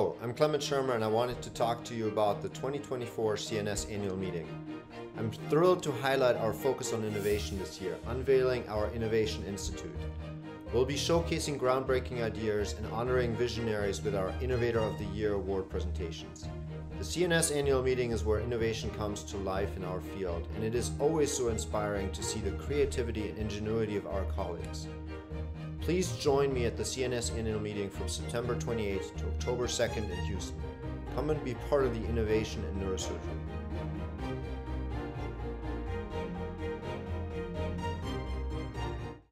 I'm Clemens Schirmer and I wanted to talk to you about the 2024 CNS annual meeting. I'm thrilled to highlight our focus on innovation this year, unveiling our Innovation Institute. We'll be showcasing groundbreaking ideas and honoring visionaries with our Innovator of the Year award presentations. The CNS annual meeting is where innovation comes to life in our field, and it is always so inspiring to see the creativity and ingenuity of our colleagues. Please join me at the CNS annual meeting from September 28th to October 2nd in Houston. Come and be part of the innovation in neurosurgery.